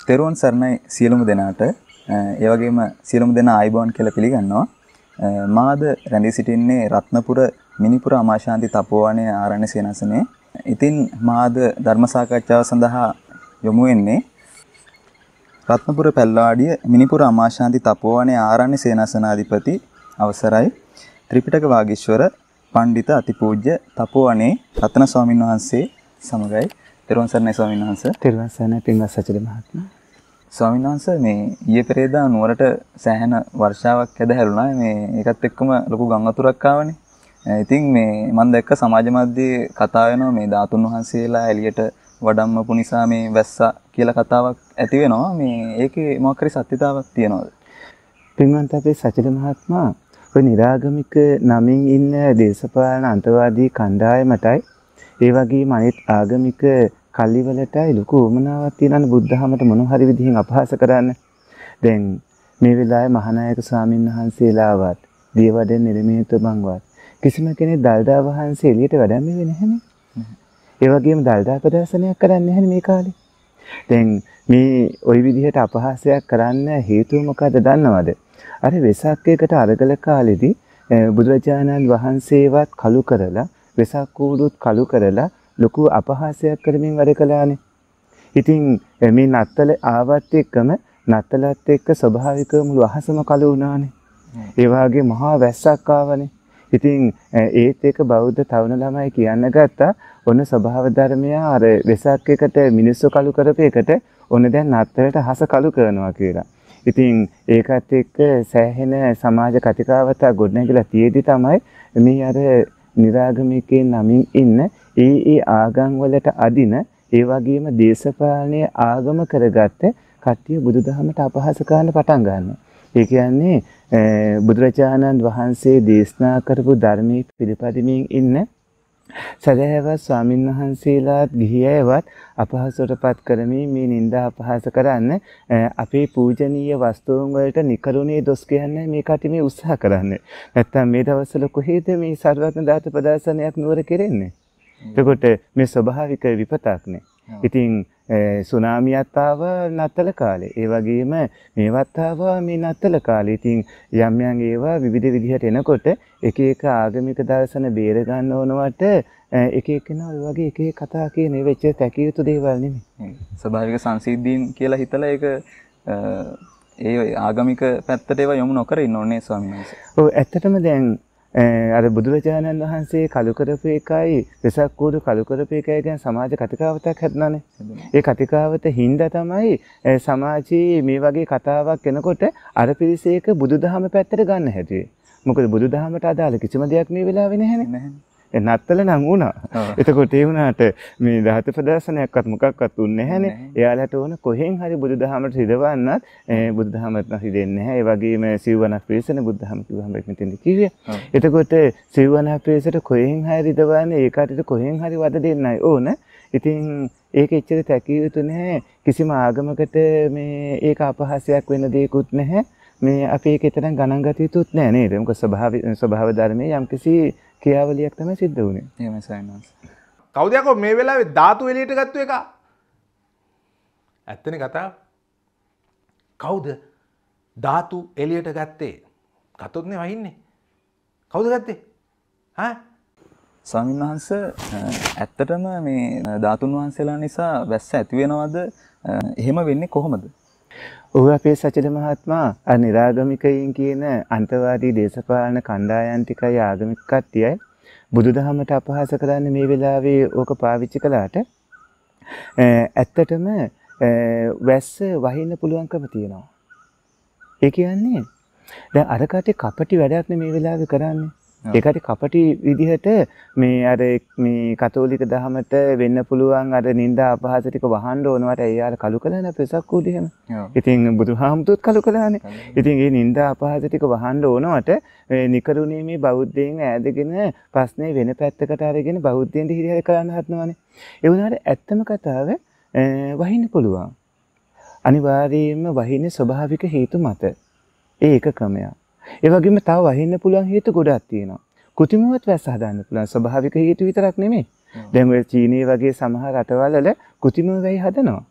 තෙරුවන් සරණයි සියලුම දෙනාට ඒ වගේම සියලුම දෙනා ආයිබෝන් කියලා පිළිගන්නවා. මාද රැඳී සිටින්නේ රත්නපුර මිනිපුර අමාශාන්ති තපෝවනයේ ආරණ්‍ය සේනාසනේ. ඉතින් මාද ධර්ම සාකච්ඡාව සඳහා යොමු වෙන්නේ රත්නපුර පැල්ලවාඩිය මිනිපුර අමාශාන්ති තපෝවනයේ ආරණ්‍ය සේනාසනාධිපති අවසරයි ත්‍රිපිටක වාගීශ්වර පණ්ඩිත අතිපූජ්‍ය තපෝවනේ රත්න ස්වාමින් වහන්සේ සමගයි තෙරුවන් සරණයි ස්වාමීන් වහන්සේ. තෙරුවන් සරණයි පින්වත් සචිත මහත්මයා. ස්වාමීන් වහන්සේ මේ ඊයේ පෙරේදා නුවරට සෑහෙන වර්ෂාවක් ඇද හැලුණා. මේ ඒකත් එක්කම ලොකු ගම් වතුරක් ආවනේ. ඉතින් මේ මම දැක්ක සමාජ මාධ්‍යයේ කතා වෙනවා මේ ධාතුන් වහන්සේලා එළියට වඩම්මපු නිසා මේ වැස්සා කියලා කතාවක් ඇති වෙනවා. මේ ඒකේ මොකක් හරි සත්‍යතාවක් තියනවද? පින්වත් අපේ සචිත මහත්මයා ඔය නිරාගමික නමින් ඉන්න දේශපාලන අන්තවාදී කණ්ඩායමටයි ඒ වගේම අනිත් ආගමික කල්ලිවලටයි ලොකු උමනාවක් තියෙනවනේ බුද්ධහමට මොන හරි විදිහෙන් අපහාස කරන්න. දැන් මේ වෙලාවේ මහානායක ස්වාමීන් වහන්සේලාවත් දියවඩෙන් නිර්මීත බංවත් කිසිම කෙනෙක් දල්දා වහන්සේ එළියට වැඩම වෙන්නේ නැහැනේ. ඒ වගේම දල්දා ප්‍රදර්ශනයක් කරන්නේ නැහැනේ මේ කාලේ. දැන් මේ ওই විදිහට අපහාසයක් කරන්න හේතුව මොකද දන්නවද? අර වෙසක් එකට අරගල කාලෙදී බුදුරජාණන් වහන්සේවත් කලු කරලා වෙසක් කූඩුත් කලු කරලා ලොකු අපහාසයක් කරමින් වැඩ කළානේ. ඉතින් මේ නත්තල ආවත් එක්කම නත්තලත් එක්ක ස්වභාවික මුළු අහසම කළු වුණානේ. ඒ වාගේ මහා වැස්සක් ආවනේ. ඉතින් ඒත් එක බෞද්ධ තවුන ළමයි කියන්න ගත්තා ඔන්න ස්වභාව ධර්මය අර වෙසක් එකට මිනිස්සු කළු කරපේකට ඔන්න දැන් නත්තරට හස කළු කරනවා කියලා. ඉතින් ඒකත් එක්ක සෑහෙන සමාජ කතිකාවත ගොඩනැගිලා තියෙදි තමයි මේ අර නිරාගමිකේ නමින් ඉන්න ඒ ඒ ආගම් වලට අදින ඒ වගේම දේශපාලනයේ ආගම කරගත්ත කට්ටිය බුදුදහමට අපහාස කරන්න පටන් ගන්නවා. ඒ කියන්නේ බුදුරජාණන් වහන්සේ දේශනා කරපු ධර්මයේ පිළිපදිමින් ඉන්න සදහැවත් ස්වාමින් වහන්සේලාත් ගිහියවත් අපහසුටපත් කරමින් මේ නිന്ദා අපහාස කරන්න අපේ පූජනීය වස්තුන් වලට නිකරුණේ දොස් කියන්නේ මේ කටි මේ උත්සාහ කරන්නේ. නැත්තම් මේ දවස්වල කොහේද මේ සර්වඥ ධාතු ප්‍රදර්ශනයක් නුවර කෙරෙන්නේ? එතකොට මේ ස්වභාවික විපතක්නේ. ඉතින් සුනාමියත් ආව නත්තල කාලේ. ඒ වගේම මේවත් ආවා මේ නත්තල කාලේ. ඉතින් යම් යම් ඒවා විවිධ විදිහට එනකොට එක එක ආගමික දර්ශන බේර ගන්න ඕනවට එක එකනා ඔය වගේ එක එක කතා කියන ඒ වෙච්ච තැකිය යුතු දේවල් නෙමෙයි. ස්වභාවික සංසිද්ධීන් කියලා හිතලා ඒක ඒ ආගමික පැත්තට ඒවා යොමු නොකර ඉන්න ඕනේ ස්වාමීන් වහන්සේ. ඔව් ඇත්තටම දැන් අර බුදුරජාණන් වහන්සේ කලු කරපු එකයි වෙසක් කූඩු කලු කරපු එකයි ගැන සමාජ කතිකාවතක් හැදුනානේ. ඒ කතිකාවත හින්දා තමයි සමාජයේ මේ වගේ කතාවක් එනකොට අර පිරිසේක බුදුදහම පැත්තට ගන්න හැදුවේ. මොකද බුදුදහමට අදාළ කිසිම දෙයක් මේ වෙලාවේ නැහැනේ. නත්තල නම් වුණා. එතකොට ඒ වුණාට මේ ධාතු ප්‍රදර්ශනයක්වත් මොකක්වත් උන්නේ නැහැනේ. එයාලට ඕන කොහෙන් හරි බුදුදහමට සිදවන්නත් බුදුදහමත් හිතෙන්නේ නැහැ. ඒ වගේම සිව්වනක් පිරිසනේ බුදුදහම කිව්වම මෙතෙන්ද කිව්වේ. එතකොට සිව්වනක් පිරිසට කොහෙන් හරි රිදවන්නේ ඒකට කොහෙන් හරි වද දෙන්නයි ඕන. ඉතින් ඒක එච්චර තැකිය යුතු නැහැ. කිසිම ආගමකට මේ ඒක අපහාසයක් වෙන දෙයක්වත් නැහැ. මේ අපි ඒක තරම් ගණන් ගත යුතුත් නෑ නේද? මොකද ස්වභාව ස්වභාව ධර්මයේ යම්කිසි ක්‍රියාවලියක් තමයි සිද්ධ වුනේ. එහෙමයි සයන්ස්. කවුද යකෝ මේ වෙලාවේ ධාතු එළියට ගත්තු එක? ඇත්තනේ කතාව. කවුද ධාතු එළියට ගත්තේ? ගත්තොත් නේ වහින්නේ. කවුද ගත්තේ? ඈ ස්වාමීන් වහන්සේ ඇත්තටම මේ ධාතුන් වහන්සේලා නිසා වැස්ස ඇති වෙනවද? එහෙම වෙන්නේ කොහොමද? ඔහු අපේ සචිත මහත්මයා අර නිරාගමිකයින් කියන අන්තවාදී දේශපාලන කණ්ඩායම් ටිකයි ආගමික කට්ටියයි බුදුදහමට අපහාස කරන්නේ මේ වෙලාවේ ඕක පාවිච්චි කළාට ඇත්තටම වැස්ස වහින්න පුළුවන්කම තියෙනවා. ඒ කියන්නේ දැන් අර කටේ කපටි වැඩක් නේ මේ වෙලාවේ කරන්නේ. ඒකට කපටි විදිහට මේ අර මේ කතෝලික දහමට වෙන්න පුළුවන් අර නින්දා අපහාස ටික වහන්න ඕනවට එයාල කලු කළාන පෙසක් උඩ එහෙම. ඉතින් බුදුහාමුදුරුත් කලු කළානේ. ඉතින් මේ නින්දා අපහාස ටික වහන්න ඕනවට මේ නිකරුණේ මේ බෞද්ධයන් ඈදගෙන ප්‍රශ්නේ වෙන පැත්තකට අරගෙන බෞද්ධයන්ට හිරිහැර කරන්න හදනවානේ. ඒ වුණාට ඇත්තම කතාව වහින්න පුළුවන්. අනිවාර්යයෙන්ම වහින්නේ ස්වභාවික හේතු මත. ඒ එක ක්‍රමයක්. ඒ වගේම තව වහින්න පුළුවන් හේතු ගොඩක් තියෙනවා. කෘතිමවත් වැස්ස හදන්න පුළුවන් ස්වභාවික හේතු විතරක් නෙමෙයි. දැන් ඔය චීනයේ වගේ සමහර රටවල් වල කෘතිම වැයි හදනවා.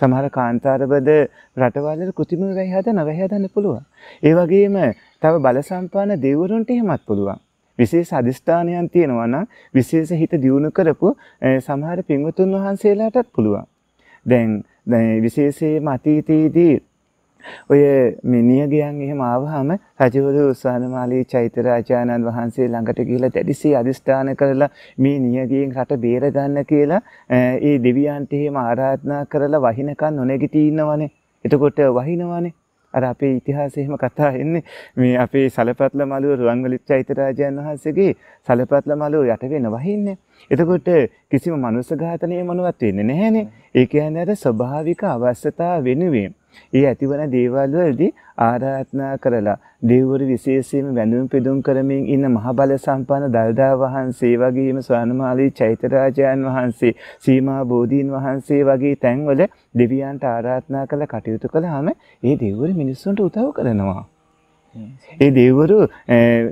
සමහර කාන්තාරවල රටවල් කෘතිම වැහි හදන වැහි හදන්න පුළුවන්. ඒ වගේම තව බල සම්පන්න දෙවිවරුන්ට එහෙමත් පුළුවන්. විශේෂ අදිස්ථානයන් තියෙනවා නම් විශේෂ හිත දියුණු කරපු සමහර පින්වතුන් වහන්සේලාටත් පුළුවන්. දැන් දැන් විශේෂයෙන්ම අතීතයේදී ඔය මේ නියගයන් එහෙම ආවහම රජවරු උසානමාලී චෛත්‍යරාජානන් වහන්සේ ළඟට ගිහිල්ලා දැඩිසේ අදිස්ථාන කරලා මේ නියගයෙන් රට බේර ගන්න කියලා ඒ දෙවියන්ට එහෙම ආරාධනා කරලා වහිනකන් නොනැගිටී ඉන්නවනේ. එතකොට වහිනවනේ. අර අපේ ඉතිහාසයේ එහෙම කතා එන්නේ මේ අපේ සලපත්ල මළුව රුවන්වැලි චෛත්‍යරාජයන් වහන්සේගේ සලපත්ල මළුව යට වෙන වහින්නේ. එතකොට කිසිම මනුස්ස ඝාතනය මොනවත් වෙන්නේ නැහැනේ. ඒ කියන්නේ අර ස්වභාවික අවශ්‍යතාව වෙනුවෙන් ඒ ඇතිවන දේවල් වලදී ආරාධනා කරලා දෙවිවරු විශේෂයෙන්ම වැඳුම් පිදුම් කරමින් ඉන්න මහ බල සම්පන්න දල්දා වහන්සේ වගේම ස්වර්ණමාලී චෛත්‍යරාජයන් වහන්සේ සීමා බෝධීන් වහන්සේ වගේ තැන්වල දෙවියන්ට ආරාධනා කළ කටයුතු කළාම ඒ දෙවිවරු මිනිස්සුන්ට උදව් කරනවා. ඒ දෙවිවරු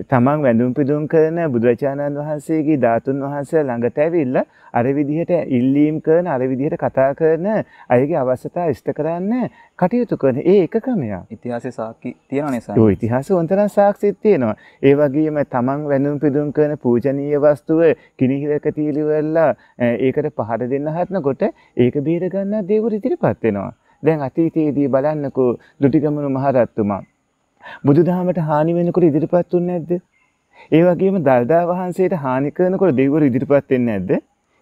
තමන් වැඳුම් පිදුම් කරන බුදුරජාණන් වහන්සේගේ ධාතුන් වහන්සේ ළඟට ඇවිල්ලා අර විදිහට ඉල්ලීම් කරන අර විදිහට කතා කරන අයගේ අවශ්‍යතා ඉෂ්ට කරන්න කටයුතු කරන ඒ එක ක්‍රමයක්. ඉතිහාසයේ සාක්ෂි තියෙන නිසා. ඔය ඉතිහාසෙ වන්තරන් සාක්ෂිත් තියෙනවා. ඒ වගේම තමන් වැඳුම් පිදුම් කරන පූජනීය වස්තුව කිනිහිරක තීලිවලා ඒකට පහර දෙන්න හදනකොට ඒක බේර ගන්න දේවරු ඉදිරිපත් වෙනවා. දැන් අතීතයේදී බලන්නකෝ දුටිගමනු මහරජතුමා බුදුදහමට හානි වෙනකොට ඉදිරිපත් තුන්නේ නැද්ද? ඒ වගේම දල්දා වහන්සේට හානි කරනකොට දෙවිවරු ඉදිරිපත් වෙන්නේ නැද්ද?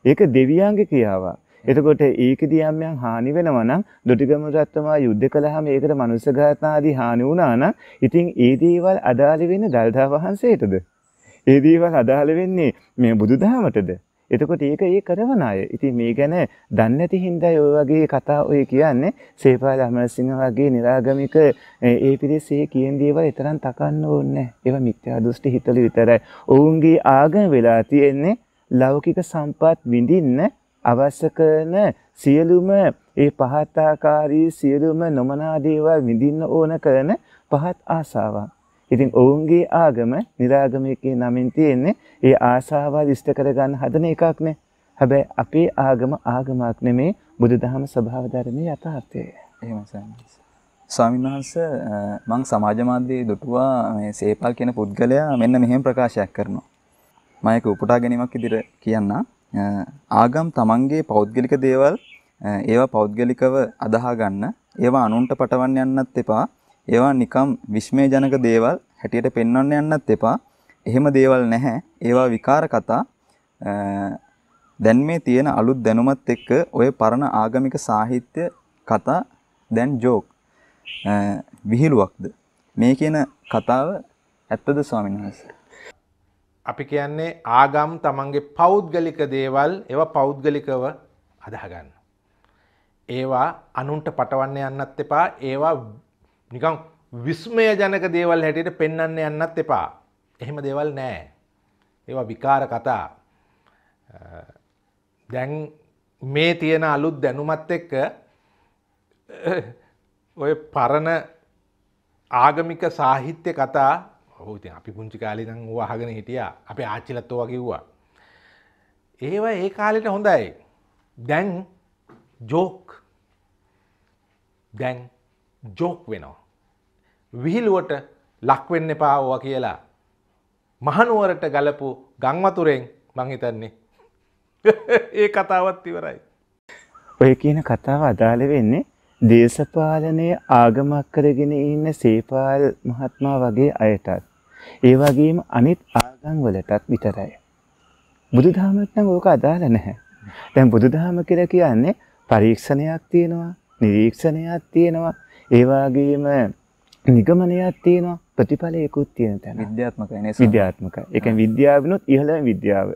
ඒක දෙවියන්ගේ ක්‍රියාවක්. එතකොට ඒකදී යම් යම් හානි වෙනවා නම් දොටිගම රත්තුමා යුද්ධ කළාම ඒකට මනුස්ස ඝාතනාදී හානි වුණා නම් ඉතින් ඒ දේවල් අදාළ වෙන්නේ දල්දා වහන්සේටද? ඒ දේවල් අදාළ වෙන්නේ මේ බුදුදහමටද? එතකොට ඒක ඒ කරවන අය. ඉතින් මේ ගැන දන්නේ නැති හින්දා ඔය වගේ කතා ඔය කියන්නේ සේපාල අමරසිංහ වගේ निराගමික ඒ පිරිසේ කියන දේවල් තරම් තකන්න ඕනේ ඒවා මිත්‍යා දෘෂ්ටි හිතල විතරයි. ඔවුන්ගේ ආගම වෙලා තියෙන්නේ ලෞකික සම්පත් විඳින්න අවශ්‍ය කරන සියලුම ඒ පහත් ආකාරී සියලුම නොමනා දේවල් විඳින්න ඕන කරන පහත් ආසාවක්. ඉතින් ඔවුන්ගේ ආගම නිරාගමිකේ නමින් තියෙන්නේ ඒ ආශාවල් ඉෂ්ට කරගන්න හදන එකක්නේ. හැබැයි අපේ ආගම ආගමක් නෙමේ බුදුදහම ස්වභාව ධර්මයේ යථාර්ථය. එහෙම සයන්ස්. ස්වාමීන් වහන්සේ මං සමාජ මාධ්‍යයේ දුටුවා මේ සේපල් කියන පුද්ගලයා මෙන්න මෙහෙම ප්‍රකාශයක් කරනවා. මම ඒක උපුටා ගැනීමක් විදිහට කියන්න. ආගම් තමන්ගේ පෞද්ගලික දේවල් ඒවා පෞද්ගලිකව අදාහ ගන්න ඒවා අනුන්ට පටවන්න යන්නත් එපා ඒවා නිකම් විශ්මයජනක දේවල් හැටියට පෙන්වන්න යන්නත් එපා. එහෙම දේවල් නැහැ. ඒවා විකාර කතා. දැන් මේ තියෙන අලුත් දැනුමත් එක්ක ඔය පරණ ආගමික සාහිත්‍ය කතා දැන් ජෝක්. විහිළුවක්ද? මේ කියන කතාව ඇත්තද ස්වාමීන් වහන්සේ? අපි කියන්නේ ආගම් තමන්ගේ පෞද්ගලික දේවල් ඒවා පෞද්ගලිකව අදහගන්න. ඒවා අනුන්ට පටවන්න යන්නත් එපා ඒවා නිකං විස්මය ජනක දේවල් හැටියට පෙන්වන්න යන්නත් එපා. එහෙම දේවල් නෑ. ඒවා විකාර කතා. දැන් මේ තියෙන අලුත් දැනුමත් එක්ක ඔය පරණ ආගමික සාහිත්‍ය කතා ඔහුති අපි පුංචි කාලිදං වූ අහගෙන හිටියා අපේ ආච්චිලත්තෝ කිව්වා. ඒව ඒ කාලෙට හොඳයි. දැන් ජෝක් දැන් ජෝක් වෙනවා. විහිළුවට ලක්වෙන්න එපාවවා කියලා. මහනුවරට ගලපු ගංවතුරෙන් මංහිතන්නේ. ඒ කතාවත් ඉවරයි. ඔය කියන කතාව අදාළ වෙන්නේ දේශපාලනය ආගමක් කරගෙන ඉන්න සේපාල් මහත්මා වගේ අයටත්. ඒ වගේම අනිත් ආගම් වලටත් විතරයි. බුදුදහමත් නම් ඕක අදාළ නැහැ. දැන් බුදුදහම කියලා කියන්නේ පරීක්ෂණයක් තියෙනවා, නිරීක්ෂණයක් තියෙනවා, ඒ වගේම නිගමනයක් තියෙනවා ප්‍රතිඵලයකුත් තියෙන තැන. විද්‍යාත්මකයි නේ. විද්‍යාත්මකයි. ඒ කියන්නේ විද්‍යාවනොත් ඉහළම විද්‍යාව.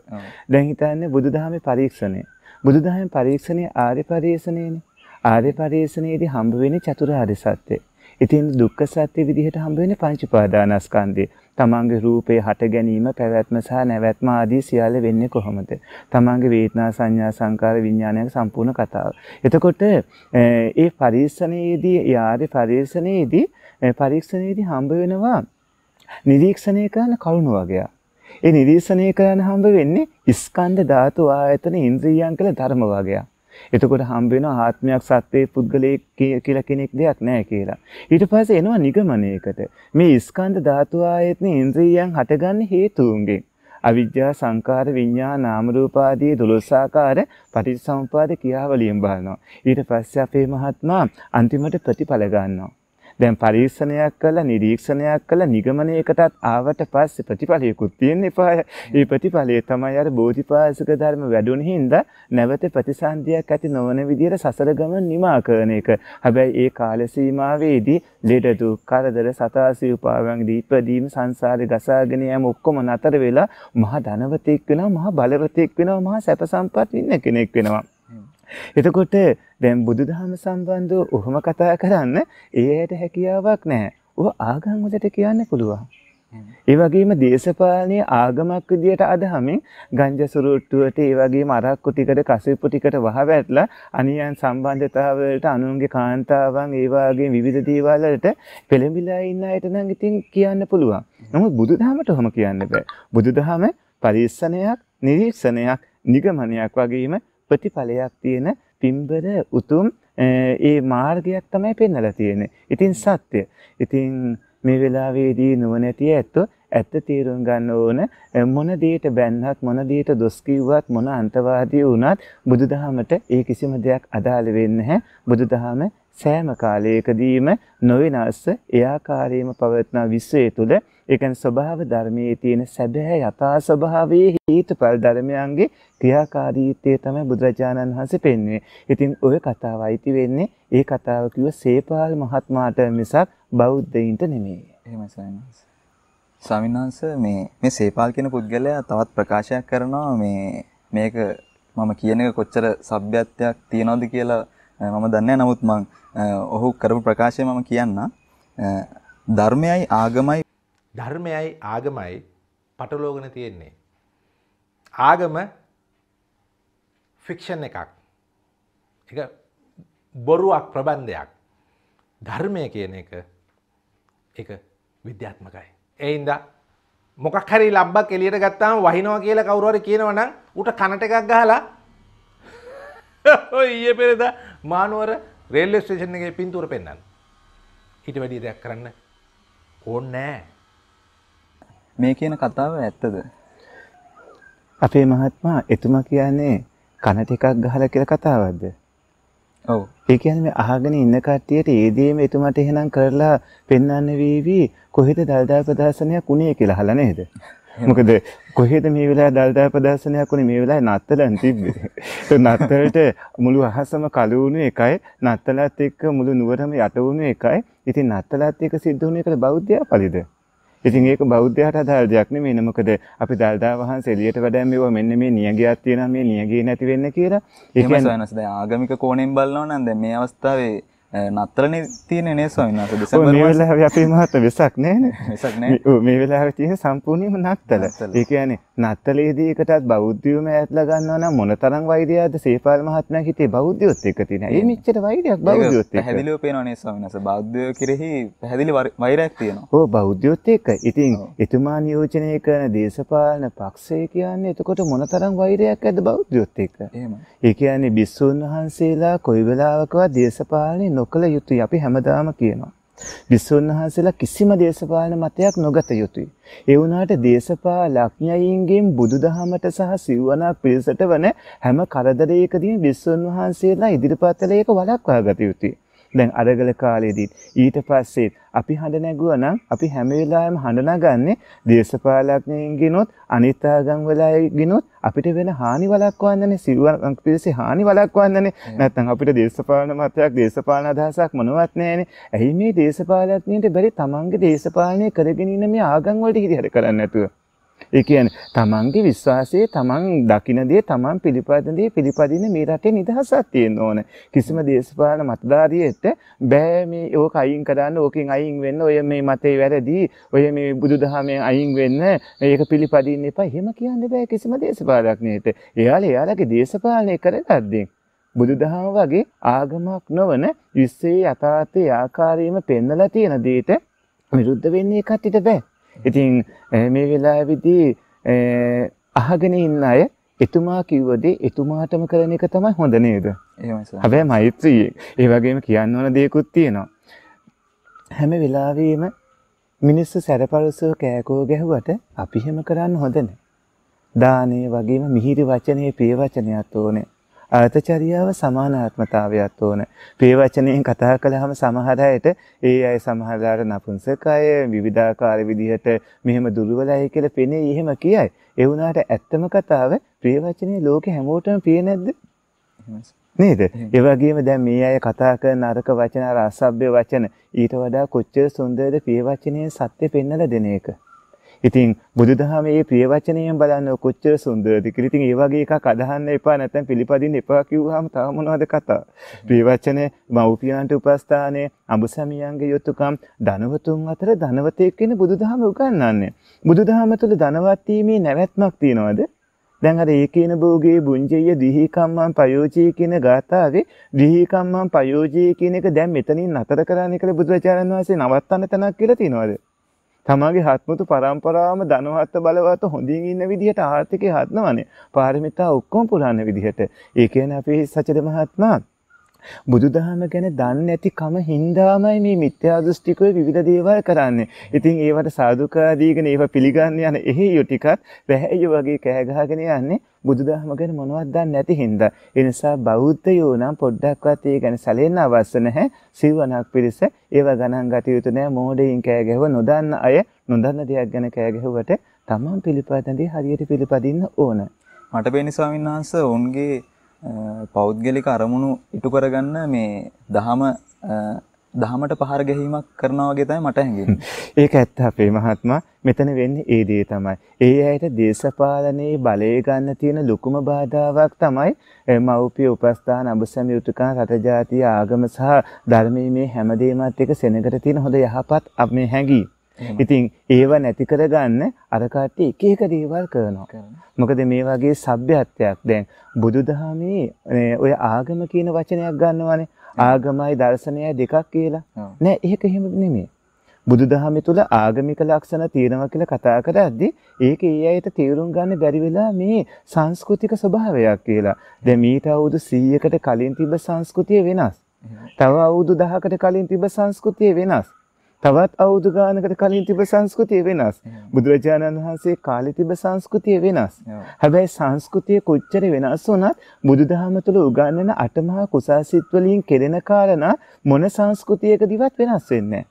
දැන් හිතන්නේ බුදුදහමේ පරීක්ෂණය. බුදුදහමේ පරීක්ෂණය ආර්ය පරීක්ෂණයනේ. ආර්ය පරීක්ෂණයේදී හම්බ වෙන්නේ චතුරාර්ය සත්‍ය. ඉතින් දුක්ඛ සත්‍ය විදිහට හම්බ වෙන්නේ පංච උපාදානස්කන්ධය. තමන්ගේ රූපේ හට ගැනීම, පැවැත්ම සහ නැවැත්ම ආදී සියල්ල වෙන්නේ කොහොමද? තමන්ගේ වේදනා, සංඥා, සංකාර, විඥානයක සම්පූර්ණ කතාව. එතකොට ඒ පරීක්ෂණයේදී, ආර්ය පරීක්ෂණයේදී පරීක්ෂණයේදී හම්බ වෙනවා නිරීක්ෂණය කරන කරුණු වගේක්. ඒ නිරීක්ෂණය කරන හම්බ වෙන්නේ ස්කන්ධ ධාතු ආයතන ඉන්ද්‍රියයන් කියලා ධර්ම වගේක්. එතකොට හම්බ වෙනවා ආත්මයක් සත්වයේ පුද්ගලයෙක් කිය- කියලා කෙනෙක් දෙයක් නැහැ කියලා. ඊට පස්සේ එනවා නිගමනයකට. මේ ස්කන්ධ ධාතු ආයතන ඉන්ද්‍රියයන් හටගන්නේ හේතුන්ගෙන්. අවිද්‍යා සංකාර විඤ්ඤාණ නාම රූප ආදී 12 ආකාර පටිච්චසමුපාද ක්‍රියාවලියෙන් බලනවා. ඊට පස්සේ අපේ මහත්මයා අන්තිමට ප්‍රතිඵල ගන්නවා. දැන් පරීක්ෂණයක් කළා නිරීක්ෂණයක් කළා නිගමනයකටත් ආවට පස්සේ ප්‍රතිඵලයකුත් තියෙන්න එපා. ඒ ප්‍රතිඵලය තමයි අර බෝධිපාසක ධර්ම වැඩුණ හින්දා නැවත ප්‍රතිසන්දියක් ඇති නොවන විදිහට සසර ගමන නිමා කරන එක. හැබැයි ඒ කාල සීමාවේදී ලෙඩ දුක් කරදර සතාසී උපාවන් දීපදීම සංසාරේ ගසාගෙන යෑම ඔක්කොම නතර වෙලා මහා ධනවතෙක් වෙනවා මහා බලවතෙක් වෙනවා මහා සැප සම්පත් ඉන්න කෙනෙක් වෙනවා. එතකොට දැන් බුදුදහම සම්බන්ධව ඔහොම කතා කරන්න ඒ ඇයට හැකියාවක් නැහැ. ඔය ආගම් වලට කියන්න පුළුවන්. ඒ වගේම දේශපාලනීය ආගමක් විදියට අදහමින් ගංජා සුරුට්ටුවට ඒ වගේම අරක්කු ටිකට කසෙප්පු ටිකට වහ වැටලා අනියන් සම්බන්ධතාවලට අනුන්ගේ කාන්තාවන් ඒ වගේ විවිධ දේවල් වලට පෙළඹිලා ඉන්න අයට නම් ඉතින් කියන්න පුළුවන්. නමුත් බුදුදහමට ඔහොම කියන්න බෑ. බුදුදහම පරිස්සනයක්, නිරීක්ෂණයක්, නිගමනයක් වගේම ප්‍රතිඵලයක් තියෙන පින්බර උතුම් ඒ මාර්ගයක් තමයි පෙන්වලා තියෙන්නේ. ඉතින් සත්‍ය. ඉතින් මේ වෙලාවේදී නුවණැති ඇත්තෝ ඇත්ත තේරුම් ගන්න ඕන මොන දෙයට බැන්නත් මොන දෙයට දොස් කිව්වත් මොන අන්තවාදී වුණත් බුදුදහමට ඒ කිසිම දෙයක් අදාළ වෙන්නේ නැහැ. බුදුදහම සෑම කාලයකදීම නොවෙනස් ඒ ආකාරයෙන්ම පවත්නා විශ්වය තුළ ඒ කියන්නේ ස්වභාව ධර්මයේ තියෙන සැබෑ යථා ස්වභාවයේ හේතුඵල ධර්මයන්ගේ ක්‍රියාකාරීත්වය තමයි බුදුරජාණන් වහන්සේ පෙන්වන්නේ. ඉතින් ওই කතාව අයිති වෙන්නේ ඒ කතාව කිව්ව සේපාල මහත්මයාට මිසක් බෞද්ධයින්ට නෙමෙයි. එහෙමයි ස්වාමීනි. ස්වාමීනංශ මේ මේ සේපාල් කියන පුද්ගලයා තවත් ප්‍රකාශයක් කරනවා මේ මේක මම කියන එක කොච්චර සભ્યත්වයක් තියනවද කියලා මම දන්නේ නමුත් මං ඔහු කරපු ප්‍රකාශය මම කියන්න ධර්මයයි ආගමයි ධර්මයයි ආගමයි පටලෝගන තියෙන්නේ. ආගම ෆික්ෂන් එකක්. එක බොරුවක් ප්‍රබන්ධයක්. ධර්මය කියන එක එක විද්‍යාත්මකයි. එයින්ද මොකක් හරි ලබ්බක් එලියට ගත්තාම වහිනවා කියලා කවුරු හරි කියනවනම් ඌට කනට එකක් ගහලා ඔය ඊයේ පෙරේද මානුවර රේල්වේ ස්ටේෂන් එකේ පින්තූර පෙන්වන්න. ඊට වැඩි දෙයක් කරන්න ඕනේ නැහැ. මේ කියන කතාව ඇත්තද? අපේ මහත්මයා එතුමා කියන්නේ කනට එකක් ගහලා කියලා කතාවක්ද? ඔව්. ඒ කියන්නේ මේ අහගෙන ඉන්න කට්ටියට ඒ දේම එතුමාට එහෙනම් කරලා පෙන්වන්න වේවි කොහෙද දල්දා ප්‍රදර්ශනයක් උනේ කියලා අහලා නේද? මොකද කොහෙද මේ වෙලාවේ දල්දා ප්‍රදර්ශනයක් උනේ මේ වෙලාවේ නත්තලන් තිබ්බේ. ඒ නත්තලට මුළු අහසම කළු වුණු එකයි නත්තලත් එක්ක මුළු නුවරම යට වුණු එකයි. ඉතින් නත්තලත් එක්ක සිද්ධ වුණු එකට බෞද්ධයා පරිද? ඉතින් ඒක බෞද්ධයාට අදාළ දෙයක් නෙමෙයි නේ මොකද අපි දල්දා වහන්සේ එළියට වැඩම මෙව මෙන්න මේ නියගයක් තියෙනවා මේ නියගේ නැති වෙන්න කියලා. එහෙම වහන්සේ දැන් ආගමික කෝණයෙන් බලනවා නම් දැන් මේ අවස්ථාවේ නතරනේ තියෙන්නේ නේ ස්වාමීන් වහන්සේ දෙසැම්බර් මේ වෙලාවේ අපේ මහත්ම වෙසක් නෑනේ. වෙසක් නෑ. මේ- ඔව්, මේ වෙලාවේ තියෙන සම්පූර්ණයෙන්ම නත්තල. ඒ කියන්නේ නත්තලේදී එකටත් බෞද්ධයෝම ඇත්ලා ගන්නවා නම් මොනතරම් වෛරයක්ද සේපාල මහත්මයා හිතේ බෞද්ධයොත් එක්ක තියෙන. ඒ මෙච්චර වෛරයක් බෞද්ධයොත් එක්ක. පැහැදිලිව පේනවා නේ ස්වාමීන් වහන්සේ බෞද්ධයෝ කෙරෙහි පැහැදිලි වර- වෛරයක් තියෙනවා. ඔව් බෞද්ධයොත් එක්ක. ඉතින්. එතුමා නියෝජනය කරන දේශපාලන පක්ෂය කියන්නේ එතකොට මොනතරම් වෛරයක් ඇද්ද බෞද්ධයොත් එක්ක. එහෙමයි. ඒ කියන්නේ බිස්සුන් වහන්සේලා කොයි වෙලාවකවත් දේශපාලනේ නොකළ යුතුයි අපි හැමදාම කියනවා. බිස්සුන් වහන්සේලා කිසිම දේශපාලන මතයක් නොගත යුතුයි. ඒ වුණාට දේශපාලඥයින්ගෙන් බුදුදහමට සහ සිව්වනක් පිරිසට වන හැම කරදරයකදීම බිස්සුන් වහන්සේලා ඉදිරිපත් කළ ඒක වළක්වා ගත යුතුයි. දැන් අරගල කාලේදීත්. ඊට පස්සේ අපි හඬ නැගුවා නම් අපි හැම වෙලාවෙම හඬ නගන්නේ දේශපාලඥයින්ගෙනොත් අනිත් ආගම් වලයිගෙනොත් අපිට වෙන හානි වළක්වන්නනේ සිරුවන් පිළිසෙ හානි වළක්වන්නනේ නැත්නම් අපිට දේශපාලන මතයක් දේශපාලන අදහසක් මොනවත් නැහැනේ ඇයි මේ දේශපාලඥයින්ට බැරි තමන්ගේ දේශපාලනය කරගෙන ඉන්න මේ ආගම් වලට හිරිහැර කරන්නේ නැතුව ඒ කියන්නේ තමන්ගේ විශ්වාසයේ තමන් දකින දේ තමන් පිළිපදින දේ පිළිපදින මේ රටේ නිදහසක් තියෙන්න ඕන. කිසිම දේශපාලන මතධාරියෙට බෑ මේ ඕක අයින් කරන්න ඕකෙන් අයින් වෙන්න ඔය මේ මතේ වැරදි ඔය මේ බුදුදහමෙන් අයින් වෙන්න මේක පිළිපදින්න එපා. එහෙම කියන්න බෑ කිසිම දේශපාලඥයෙකුට. එයාලා එයාලගේ දේශපාලනය කරගද්දී බුදුදහම වගේ ආගමක් නොවන විශ්වයේ යථාර්ථයේ ආකාරයෙන්ම පෙන්වලා තියෙන දෙයට විරුද්ධ වෙන්නේ කට්ටියට බෑ. ඉතින් මේ වෙලාවේදී අහගෙන ඉන්න අය එතුමා කිව්ව දේ එතුමාටම කරන එක තමයි හොඳ නේද? එහෙමයි සර්. හැබැයි මෛත්‍රියේ ඒ වගේම කියන්න ඕන දේකුත් තියෙනවා. හැම වෙලාවෙම මිනිස්සු සැරපරසව කෑකෝ ගැහුවට අපි හැම කරන්න හොඳ නැහැ. දානේ වගේම මිහිරි වචනේ ප්‍රිය වචනයත් ඕනේ. අර්ථචරියාව සමානාත්මතාවයත් ඕන. ප්‍රිය වචනයෙන් කතා කළාම සමහර අයට ඒ අය සමහරලාට නපුංසකය විවිධාකාර විදිහට මෙහෙම දුර්වලයි කියලා පෙනේ එහෙම කියයි. ඒ වුණාට ඇත්තම කතාව ප්‍රිය වචනේ ලෝකේ හැමෝටම ප්‍රිය නැද්ද? එහෙමයි සර්. නේද? ඒ වගේම දැන් මේ අය කතා කරන අරක වචන අර අසභ්‍ය වචන ඊට වඩා කොච්චර සුන්දරද ප්‍රිය වචනයෙන් සත්‍ය පෙන්නලා දෙන එක. ඉතින් බුදුදහමේ මේ ප්‍රිය වචනයෙන් බලන්න කොච්චර සුන්දරද කියලා. ඉතින් ඒ වගේ එකක් අදහන්න එපා නැත්නම් පිළිපදින්න එපා කිව්වහම තව මොනවද කතා. ප්‍රිය වචනේ මව්පියන්ට උපස්ථානයේ අඹසමියන්ගේ යුතුයකම් ධනවතුන් අතර ධනවතෙක් කියන බුදුදහම උගන්වන්නේ. බුදුදහම තුළ ධනවත් වීමේ නැවැත්මක් තියනවද? දැන් අර ඒකේන භෝගේ බුංජය දිහිකම්මං පයෝජී කියන ගාථාවේ දිහිකම්මං පයෝජී කියන එක දැන් මෙතනින් නතර කරන්න කියලා බුදුරජාණන් වහන්සේ නවත්තන්න තැනක් කියලා තියනවාද? තමාගේ හත්මුතු පරම්පරාවම ධනවත් බලවත් හොඳින් ඉන්න විදිහට ආර්ථිකය හදනවනේ. පාරමිතා ඔක්කොම පුරාණ විදිහට. ඒ කියන්නේ අපි සචද මහත්මයා බුදුදහම ගැන දන්නේ නැති කම හින්දාමයි මේ මිත්‍යා දෘෂ්ටිකෝ විවිධ දේවල් කරන්නේ. ඉතින් ඒවට සාදුකා දීගෙන ඒව පිළිගන්න යන එහෙයියෝ ටිකත් වැහැයියෝ වගේ කෑ ගහගෙන යන්නේ බුදුදහම ගැන මොනවද දන්නේ නැති හින්දා. ඒ නිසා බෞද්ධයෝ නම් පොඩ්ඩක්වත් ඒ ගැන සැලෙන්න අවශ්‍ය නැහැ. සිවණක් පිරිස ඒව ගණන් ගත යුතු නැහැ. මෝඩයින් කෑ ගැහුව නොදන්න අය නොදන්න දෙයක් ගැන කෑ ගැහුවට තමන් පිළිපදින්නේ හරියට පිළිපදින්න ඕන. මට පේන්නේ ස්වාමීන් වහන්සේ ඔවුන්ගේ අ, පෞද්ගලික අරමුණු ඉටු කරගන්න මේ දහම අ, දහමට පහර ගැනීමක් කරනවා වගේ තමයි මට හැඟෙන්නේ. ඒක ඇත්ත අපේ මහත්මයා මෙතන වෙන්නේ ඒ දේ තමයි. ඒ ඇයිට දේශපාලනයේ බලය ගන්න තියෙන ලොකුම බාධාවක් තමයි ඒ මව්පිය උපස්ථාන අඹසම යුතුයකම් රට ජාතිය ආගම සහ ධර්මයේ මේ හැමදේමත් එක සෙනගට තියෙන හොඳ යහපත් අප මේ හැඟි. ඉතින් ඒව නැති කරගන්න අර කට්ටිය එක එක දේවල් කරනවා. මොකද මේ වගේ සભ્યත්වයක් දැන් බුදුදහමේ ඔය ආගම කියන වචනයක් ගන්නවානේ. ආගමයි දර්ශනයයි දෙකක් කියලා. නෑ ඒක එහෙම නෙමෙයි. බුදුදහමේ තුල ආගමික ලක්ෂණ තියෙනවා කියලා කතා කරද්දී ඒක ඒ අයට තේරුම් ගන්න බැරි වෙලා මේ සංස්කෘතික ස්වභාවයක් කියලා. දැන් මීට අවුරුදු 100කට කලින් තිබ්බ සංස්කෘතිය වෙනස්. තව අවුරුදු 10කට කලින් තිබ්බ සංස්කෘතිය වෙනස්. තවත් අවුරුදු ගානකට කලින් තිබ්බ සංස්කෘතිය වෙනස්. බුදුරජාණන් වහන්සේ කාලේ තිබ්බ සංස්කෘතිය වෙනස්. හැබැයි සංස්කෘතිය කොච්චර වෙනස් වුණත් බුදුදහම තුළ උගන්වන අටමහා කුසාසිත වලින් කෙරෙන කාරණා මොන සංස්කෘතියකදීවත් වෙනස් වෙන්නේ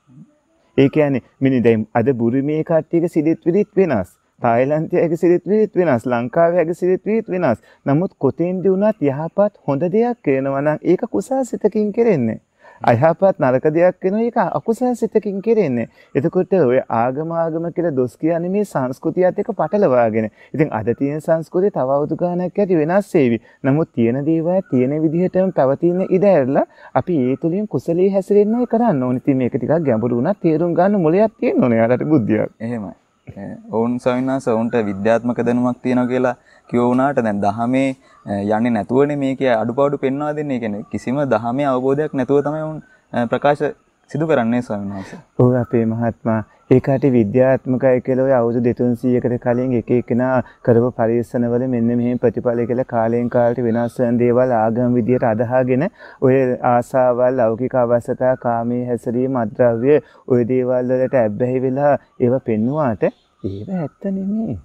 ඒ කියන්නේ මිනි දැන් අද බුරුමේ කට්ටියක සිරිත් විරිත් වෙනස්. තායිලන්තයේ සිරිත් විරිත් වෙනස්. ලංකාවේ සිරිත් විරිත් වෙනස්. නමුත් කොතෙන්දී වුණත් යහපත් හොඳ දෙයක් කරනවා නම් ඒක කුසාසිතකින් කෙරෙන්නේ. අයහපත් නරක දෙයක් වෙනවා ඒක අකුසල සිතකින් කෙරෙන්නේ. එතකොට ඔය ආගම ආගම කියලා දොස් කියන්නේ මේ සංස්කෘතියත් එක්ක පටලවාගෙන. ඉතින් අද තියෙන සංස්කෘතිය තව අවුරුදු ගාණක් ඇති වෙනස් වෙවි. නමුත් තියෙන දේවල් තියෙන විදිහටම පැවතින ඉඩ ඇරලා අපි ඒ තුලින් කුසලයේ හැසිරෙන්න ඕනේ කරන්න ඕනේ. ඉතින් මේක ටිකක් ගැඹුරු වුණත් තේරුම් ගන්න මොලයක් තියෙන්න ඕනේ යාලට බුද්ධියක්. එහෙමයි. අ, ඔවුන් ස්වාමීන් වහන්සේ ඔවුන්ට විද්‍යාත්මක දැනුමක් තියෙනවා කියලා කිව්ව වුණාට දැන් දහමේ අ, යන්නේ නැතුවනේ මේකේ අඩුපාඩු පෙන්වා දෙන්නේ. ඒ කියන්නේ කිසිම දහමේ අවබෝධයක් නැතුව තමයි ඔවුන් අ, ප්‍රකාශ සිදු කරන්නේ ස්වාමීන් වහන්සේ. ඔව් අපේ මහත්මයා ඒකට විද්‍යාත්මකයි කියලා ඔය අවුරුදු 200කට කලින් එක එකනා කරපු පරීක්ෂණවල මෙන්න මෙහෙම ප්‍රතිඵල කියලා කාලයෙන් කාලට වෙනස් වෙන දේවල් ආගම විදියට අදහාගෙන ඔය ආසාවල් ලෞකික අවශ්‍යතා කාමයේ හැසිරීම අද්‍රව්‍ය ඔය දේවල් වලට ඇබ්බැහි වෙලා ඒව පෙන්නුවාට ඒව ඇත්ත නෙමෙයි.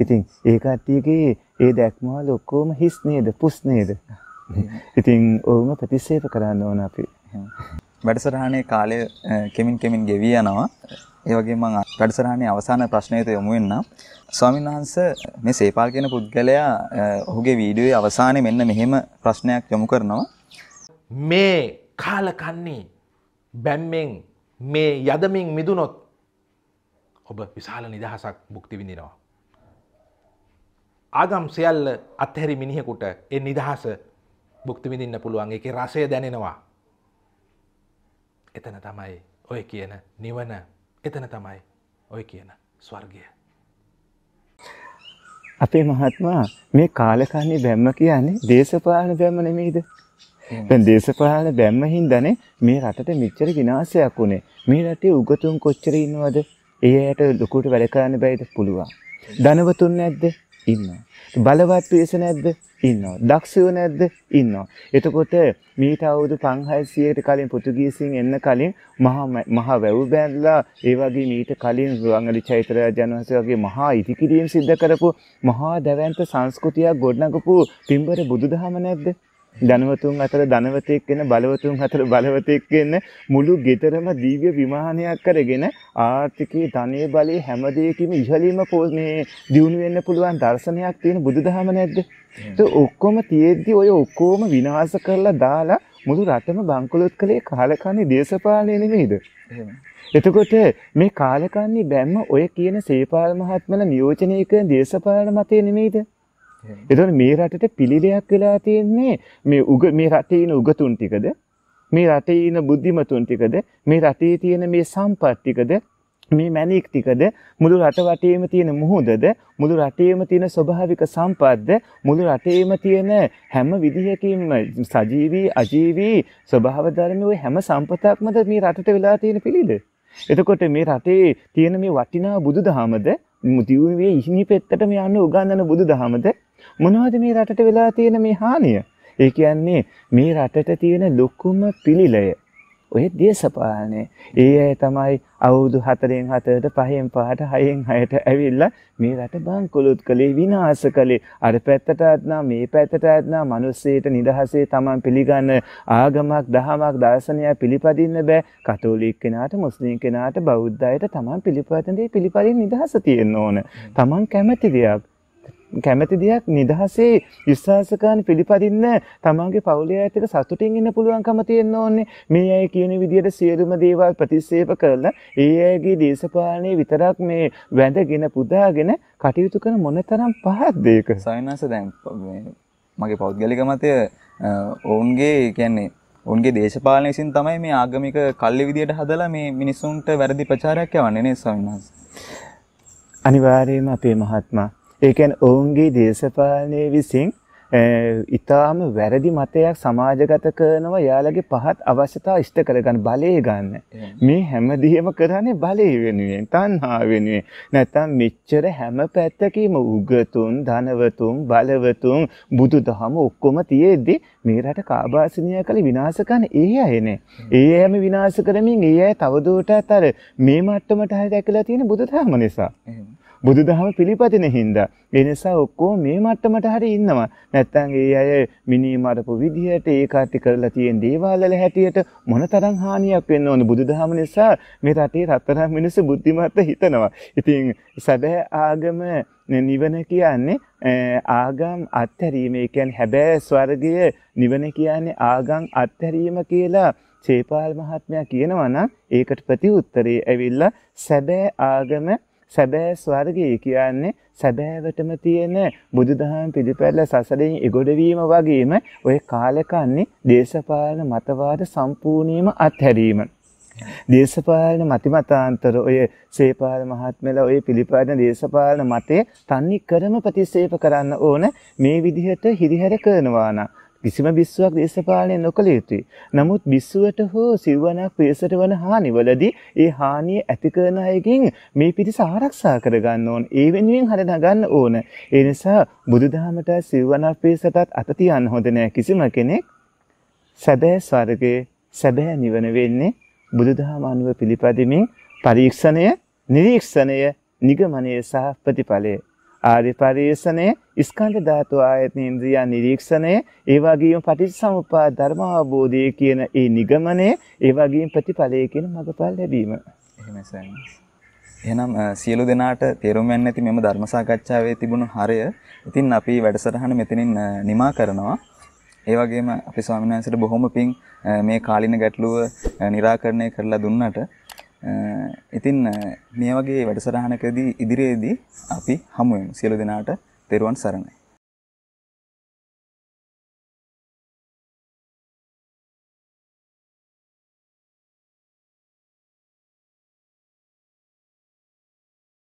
ඉතින් ඒ කට්ටියගේ ඒ දැක්මවල ඔක්කොම හිස් නේද පුස් නේද? ඉතින් ඕම ප්‍රතික්ෂේප කරන්න ඕන අපි. එහෙමයි. වැඩසටහනේ කාලය අ, කෙමින් කෙමින් ගෙවී යනවා. ඒ වගේම මම වැඩසටහනේ අවසාන ප්‍රශ්නයට යමු වෙන්නම්. ස්වාමීන් වහන්සේ මේ සේපාල් කියන පුද්ගලයා අ, ඔහුගේ වීඩියෝයේ අවසානයේ මෙන්න මෙහෙම ප්‍රශ්නයක් යොමු කරනවා. මේ කාලකන්නේ බැම්මෙන් මේ යදමින් මිදුනොත් ඔබ විශාල නිදහසක් බුක්ති විඳිනවා. ආගම් සියල්ල අත්හැරි මිනිහෙකුට ඒ නිදහස බුක්ති විඳින්න පුළුවන් එක රසය දැනෙනවා. එතන තමයි ඔය කියන නිවන එතන තමයි ඔය කියන ස්වර්ගය. අපේ මහත්මයා මේ කාලකන්ණි බැම්ම කියන්නේ දේශපාලන බැම්ම නෙමෙයිද? දැන් දේශපාලන බැම්ම හින්දානේ මේ රටට මෙච්චර විනාශයක් උනේ. මේ රටේ උගතුන් කොච්චර ඉන්නවද? ඒ ඇයට ලොකුට වැඩ කරන්න බැයිද පුළුවන්. ධනවතුන් නැද්ද? ඉන්නවා. බලවත් පිරිස නැද්ද? ඉන්නවා. දක්ෂයෝ නැද්ද? ඉන්නවා. එතකොට මීට අවුරුදු 500කට කලින් පෘතුගීසින් එන්න කලින් මහා මහා වැව් බැඳලා ඒ වගේ මීට කලින් රුවන්වැලි චෛත්‍ය රාජයන් වහන්සේ වගේ මහා ඉතිකිරීම් සිද්ධ කරපු මහා දැවැන්ත සංස්කෘතියක් ගොඩනගපු පින්බර බුදුදහම නැද්ද? ධනවතුන් අතර ධනවතෙක් වෙන බලවතුන් අතර බලවතෙක් වෙන මුළු ගෙදරම දිව්‍ය විමානයක් කරගෙන ආර්ථිකයේ ධනෙ බලේ හැම දෙයකින්ම ඉහළින්ම මේ දියුණු වෙන්න පුළුවන් දර්ශනයක් තියෙන බුදුදහම නැද්ද? ඒ ඔක්කොම තියෙද්දි ඔය ඔක්කොම විනාශ කරලා දාලා මුළු රටම බංකොලොත් කළේ කාලකන්ණි දේශපාලනය නෙමෙයිද? එතකොට මේ කාලකන්ණි බැම්ම ඔය කියන සේපාල මහත්මලා නියෝජනය කරන දේශපාලන මතය නෙමෙයිද? එතකොට මේ රටට පිළිලයක් වෙලා තියෙන්නේ මේ උග මේ රටේ ඉන උගතුන් ටිකද? මේ රටේ ඉන බුද්ධිමතුන් ටිකද? මේ රටේ තියෙන මේ සම්පත් ටිකද? මේ මැණික් ටිකද? මුළු රට වටේම තියෙන මුහුදද? මුළු රටේම තියෙන ස්වභාවික සම්පත්ද? මුළු රටේම තියෙන හැම විදිහකින්ම සජීවී අජීවී ස්වභාව ධර්ම ඔය හැම සම්පතක්මද මේ රටට වෙලා තියෙන පිළිද? එතකොට මේ රටේ තියෙන මේ වටිනා බුදුදහමද? දියුණුවේ ඉහිණි පෙත්තට මේ යන්න උගන්වන බුදුදහමද? මොනවද මේ රටට වෙලා තියෙන මේ හානිය? ඒ කියන්නේ මේ රටට තියෙන ලොකුම පිළිලය ඔය දේශපාලනය. ඒ අය තමයි අවුරුදු 4න් 4ට 5න් 5ට 6න් 6ට ඇවිල්ලා මේ රට බංකොලොත් කළේ විනාශ කළේ. අර පැත්තට ආත්නා මේ පැත්තට ආත්නා මිනිස්සෙට නිදහසේ Taman පිළිගන්න ආගමක් දහමක් දර්ශනයක් පිළිපදින්න බෑ. කතෝලික කෙනාට මුස්ලිම් කෙනාට බෞද්ධයට Taman පිළිපදින දේ පිළිපදින්න නිදහස තියෙන්න ඕන. Taman කැමති දෙයක් කැමති දෙයක් නිදහසේ විශ්වාස කරන පිළිපදින්න තමන්ගේ පවුලේ එක්ක සතුටින් ඉන්න පුළුවන්කම තියෙන්න ඕනේ. මේ අය කියන විදිහට සියලුම දේවල් ප්‍රතික්ෂේප කරලා ඒ අයගේ දේශපාලනයේ විතරක් මේ වැඳගෙන පුදාගෙන කටයුතු කරන මොනතරම් පහක්ද ඒක? සවිනාස දැන් මගේ පෞද්ගලික මතය ඔවුන්ගේ කියන්නේ ඔවුන්ගේ දේශපාලනය විසින් තමයි මේ ආගමික කල්ලි විදියට හදලා මේ මිනිස්සුන්ට වැරදි ප්‍රචාරයක් යවන්නේ නේ ස්වාමීන් අනිවාර්යයෙන්ම අපේ මහත්මයා ඒ කියන්නේ ඔවුන්ගේ දේශපාලනයේ විසින් ඊටාම වැරදි මතයක් සමාජගත කරනවා යාළගේ පහත් අවශ්‍යතා ඉෂ්ට කරගන්න බලය ගන්න. මේ හැමදේම කරන්නේ බලය වෙනුවෙන්, තණ්හා වෙනුවෙන්. නැත්තම් මෙච්චර හැම පැත්තකීම උගතුන්, ධනවතුන්, බලවතුන්, බුදුදහම ඔක්කොම තියෙද්දි මේ රට කාබාසිනිය කල විනාශ කරන ඒ අයනේ. ඒ අයම විනාශ කරමින් ඒ අය තවදුරටත් අර මේ මට්ටමට හරි දැකලා තියෙන බුදුදහම නිසා. බුදුදහම පිළිපදින හින්දා ඒ නිසා ඔක්කොම මේ මට්ටමට හරි ඉන්නවා. නැත්තම් ඒ අය මිනී මරපු විදිහට ඒ කාටි කරලා තියෙන දේවල් වල හැටියට මොනතරම් හානියක් වෙන්න ඕන බුදුදහම නිසා මේ රටේ රත්තරන් මිනිස්සු බුද්ධිමත්ව හිතනවා. ඉතින් සැබෑ ආගම නිවන කියන්නේ ආගම් අත්හැරීම. ඒ කියන්නේ හැබෑ ස්වර්ගය නිවන කියන්නේ ආගම් අත්හැරීම කියලා චේපාල් මහත්මයා කියනවා නම් ඒකට ප්‍රතිඋත්තරේ ඇවිල්ලා සැබෑ ආගම සැබෑ ස්වර්ගය කියන්නේ සැබෑවටම තියෙන බුදුදහම පිළිපැදලා සසරෙන් එගොඩවීම වගේම ඔය කාලකන්නේ දේශපාලන මතවාද සම්පූර්ණයෙන්ම අත්හැරීම. දේශපාලන මතිමතාන්තර ඔය සේපාල මහත්මලා ඔය පිළිපදින දේශපාලන මතේ තන්නේ කරම ප්‍රතික්ෂේප කරන්න ඕන මේ විදිහට හිරිහැර කරනවා නම් කිසිම බිස්සුවක් දේශපාලනය නොකළ යුතුයි. නමුත් බිස්සුවට හෝ සිව්වනක් පිරිසට වන හානිවලදී ඒ හානිය ඇති කරන අයගෙන් මේ පිරිස ආරක්ෂා කරගන්න ඕන. ඒ වෙනුවෙන් හර නගන්න ඕන. ඒ නිසා බුදුදහමට සිව්වනක් පිරිසටත් අත තියන්න හොඳ නෑ කිසිම කෙනෙක්. සැබෑ ස්වර්ගයේ සැබෑ නිවන වෙන්නේ බුදුදහම අනුව පිළිපදිමින් පරීක්ෂණය, නිරීක්ෂණය, නිගමනය සහ ප්‍රතිඵලය ආර්ය පරිශ්‍රණය ස්කන්ධ ධාතු ආයතන ඉන්ද්‍රිය නිරීක්ෂණය ඒ වගේම පටිච්චසමුප්පාද ධර්ම අවබෝධය කියන ඒ නිගමනය ඒ වගේම ප්‍රතිඵලය කියන මඟපල් ලැබීම එහෙමයි සයන්ස්. එහෙනම් අ, සියලු දෙනාට තේරුම් යන්නේ නැති මෙම ධර්ම සාකච්ඡාවේ තිබුණු හරය ඉතින් අපි වැඩසටහන මෙතනින් අ, නිමා කරනවා. ඒ වගේම අපි ස්වාමීන් වහන්සේට බොහොම පිං අ, මේ කාලින ගැටලුව අ, निराකරණය කරලා දුන්නට අ, ඉතින් අ, මේ වගේ වැඩසටහනකදී ඉදිරියේදී අපි හමු වෙමු. සියලු දෙනාට තෙරුවන් සරණයි.